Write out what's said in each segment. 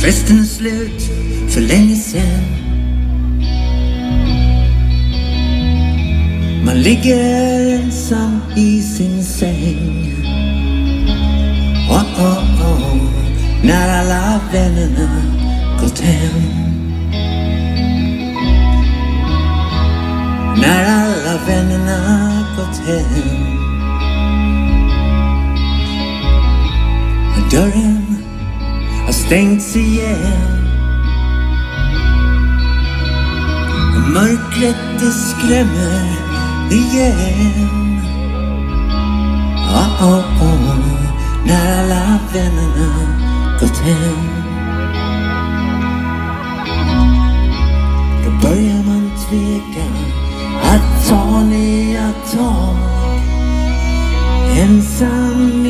festen är slut för länge sen Man ligger ensam i sin säng oh, oh, oh, När alla vännerna gått hem När alla vännerna gått hem Dörren stängts igen. Och mörkret det skrämmer igen. Oh, oh, oh, När alla vännerna gått hem. Då börjar man tveka att ta nya tag. Ensam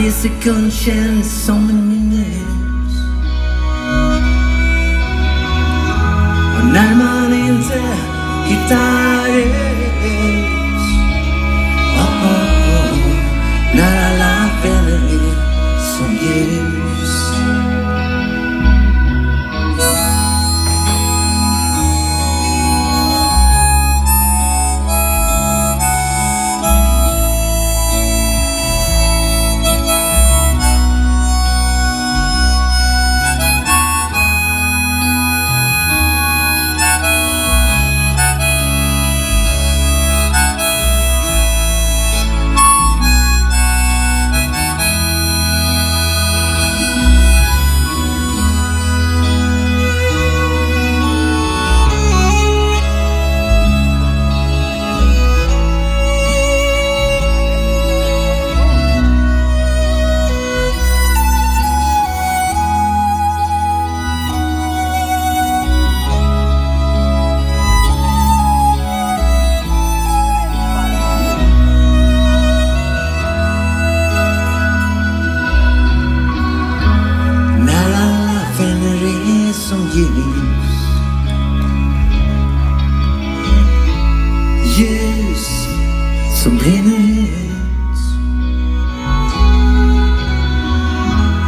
varje sekund känns som en minut Och när man inte hittar är som ljus Ljus som brinner ut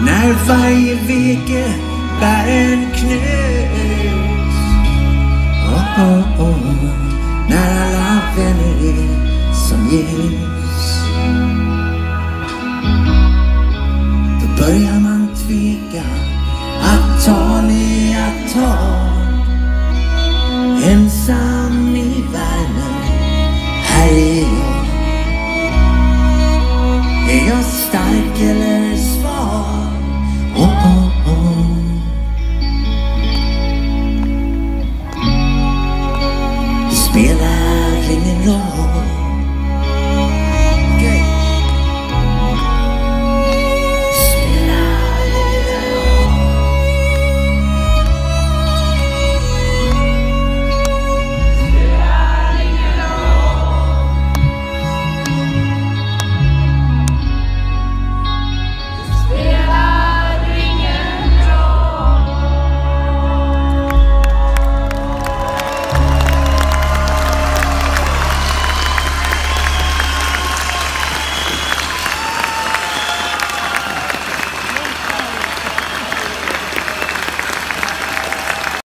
När varje veke bär en oh, oh, oh. När alla vänner är som ljus